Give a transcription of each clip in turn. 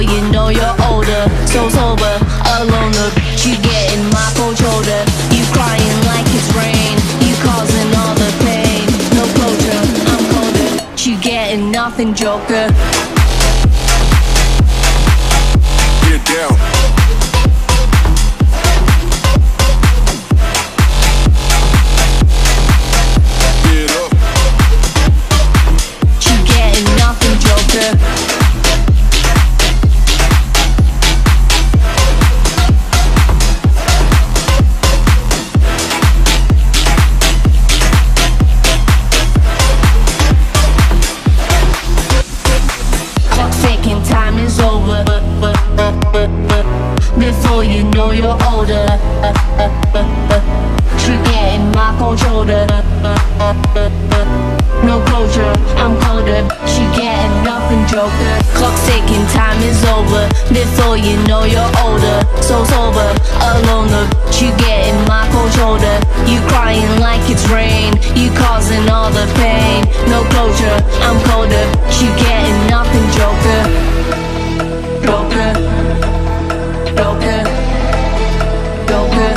You know you're older, so sober, alone. Look, you getting my cold shoulder. You crying like it's rain. You causing all the pain. No closure, I'm colder. You getting nothing, Joker. Get down. Clock ticking, time is over. Before you know you're older, so sober, alone. Look, you getting my cold shoulder. You crying like it's rain. You causing all the pain. No closure, I'm colder. You getting nothing. Joker. Joker. Joker. Joker.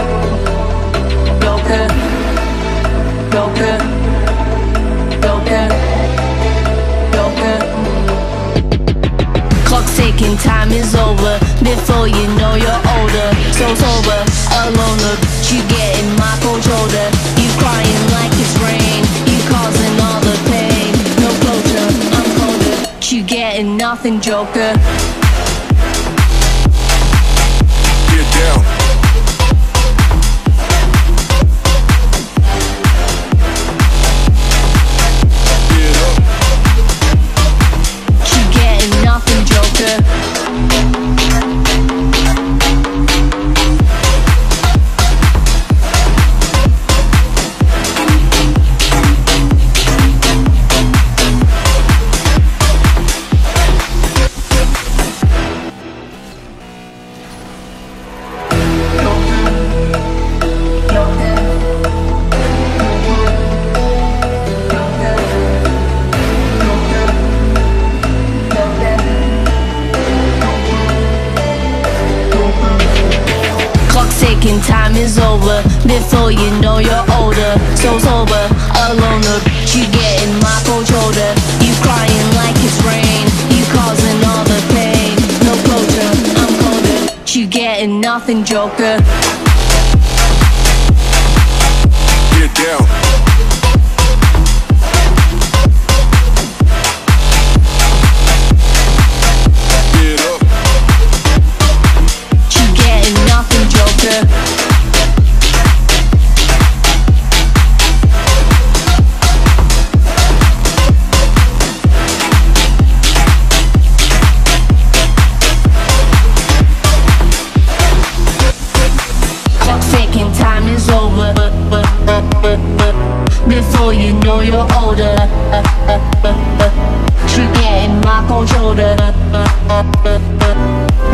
Joker. Joker. Ticking, time is over. Before you know you're older, so sober, alone. Look, you getting my cold shoulder. You crying like it's rain. You causing all the pain. No closure, I'm colder. You getting nothing, Joker. Ticking, time is over. Before you know you're older, so sober, alone. You getting my cold shoulder. You crying like it's rain. You causing all the pain. No closure, I'm colder. You getting nothing, Joker. You're older, you getting my cold shoulder.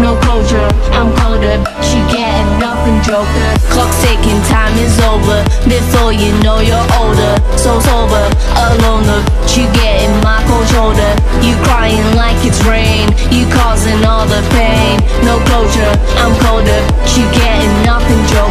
No closure, I'm colder. She getting nothing, Joker. Clock ticking, time is over. Before you know you're older, so sober, alone. You getting my cold shoulder. You crying like it's rain. You causing all the pain. No closure, I'm colder. You getting nothing. Joker.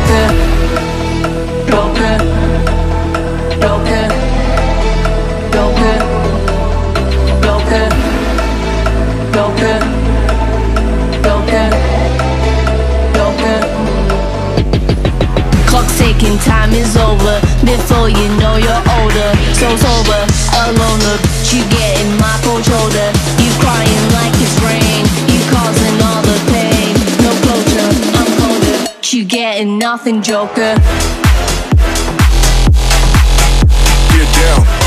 time is over Before you know you're older. So sober, alone, bitch You getting my cold shoulder. You crying like it's rain You causing all the pain. No closure, I'm colder You getting nothing, Joker. Get down.